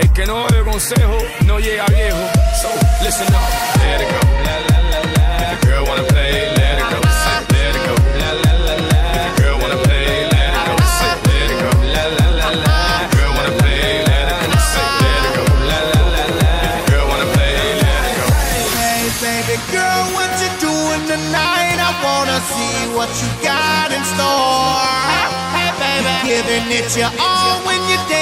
El que no oye consejo no llega viejo. So listen up, let it go. La la la la. If the girl wanna play, let it go. Let it go. La la la la. If the girl wanna play, let it go. Let it go. La la la la. If the girl wanna play, let it go. Let it go. La la la la. If the girl wanna play, let it go. Hey, baby girl, what you doing tonight? I wanna see what you got in store. Hey, baby, giving it your all when you're dancing on me.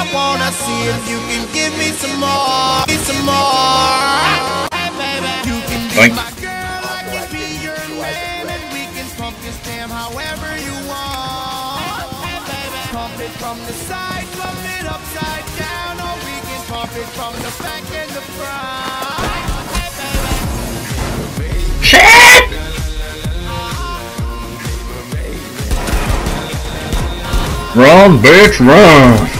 I wanna see if you can give me some more, me some more. Hey, baby, you can be Oink. my girl, I can be your man, and we can pump this however you want. Hey, baby, pump it from the side, pump it upside down, or we can pump it from the back and the front. Shit! Run, bitch, run!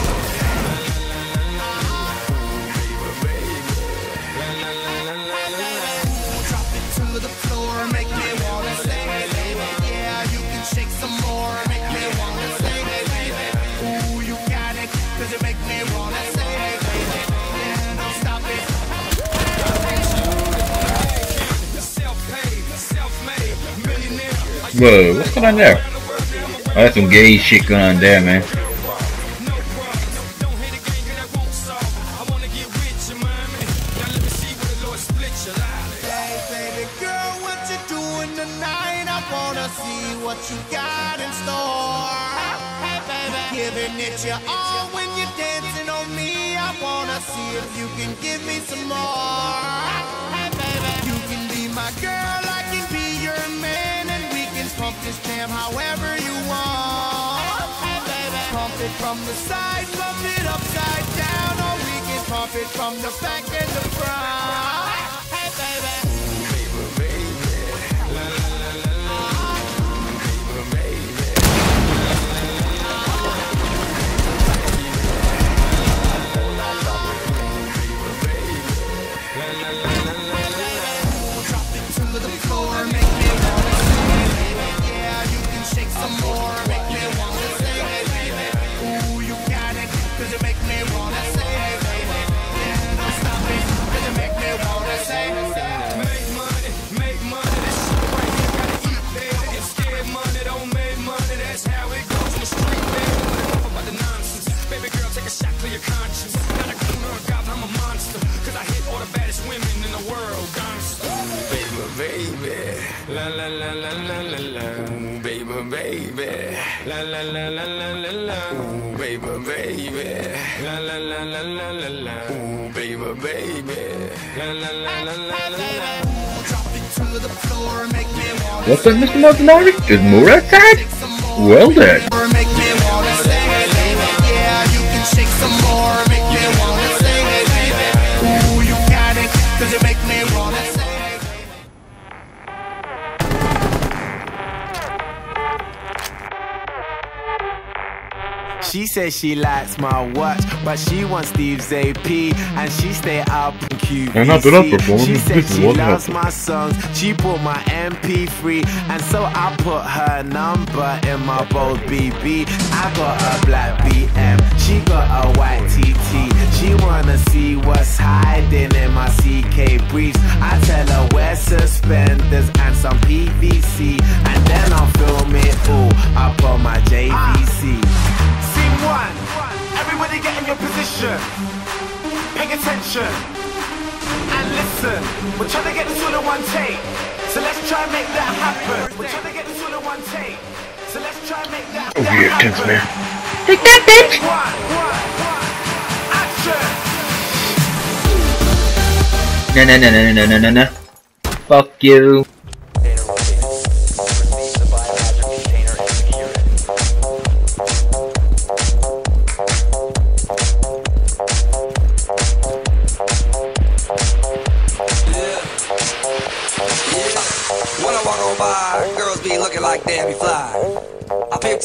Whoa, what's going on there? Oh, that's some gay shit going on there, man. Giving it your all when you're dancing on me. I wanna see if you can give it from the side, pump it upside down, or we can pump it from the back and the front. Hey, baby. Drop La la la la la la la. Baby, baby. La la la la la la la. Ooh, Baby, baby. La la la la la la la. Ooh, Baby, baby. La la la la la la la. Drop it to the floor, make me wanna What's up, Mr. Martinari? There's more outside? Well then. She says she likes my watch, but she wants Steve's AP, and she stay up in QVC. I'm not good at performing. She said she loves my songs. She bought my MP3, and so I put her number in my bold BB. I got a black BM, she got a white TT. She wanna see what's hiding in my CK briefs. I tell her wear suspenders and some PVC, and then I'll film it all up on my JVC. Scene one. Everybody get in your position. Pay attention. And listen. We're trying to get this all in one take. So let's try and make that happen. We're trying to get this all in one take. So let's try and make that, Over that here, happen. Tins Man. Take that, bitch! One, one, one. Action. No, no, no, no, no, no, no, no. Fuck you.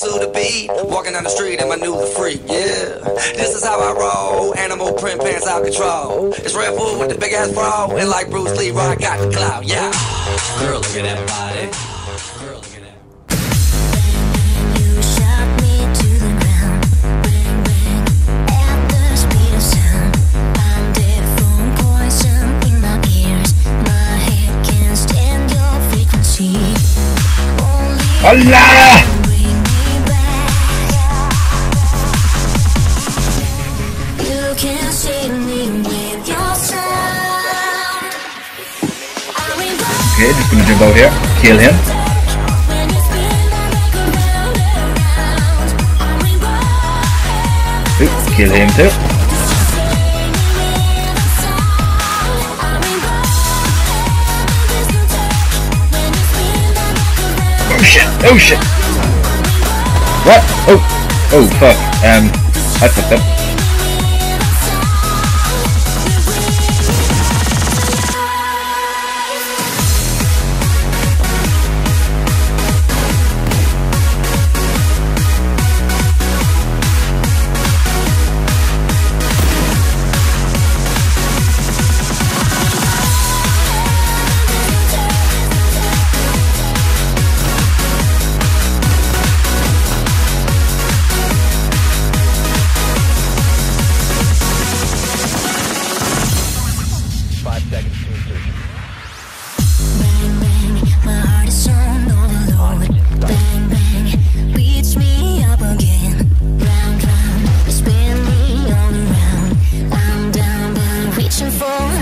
to the beat. Walking down the street and my new freak, yeah. This is how I roll. Animal print pants out control. It's Redfoo with the big ass bra. And like Bruce Lee, I got the clout, yeah. Girl, look at that body. Girl, look at that. ¡Hola! Okay, just gonna jump out here, kill him. when you spin that back around and around. I rewind Oop, kill him too. Oh shit! Oh shit! What? Oh! Oh fuck. Um, I fucked up. Oh.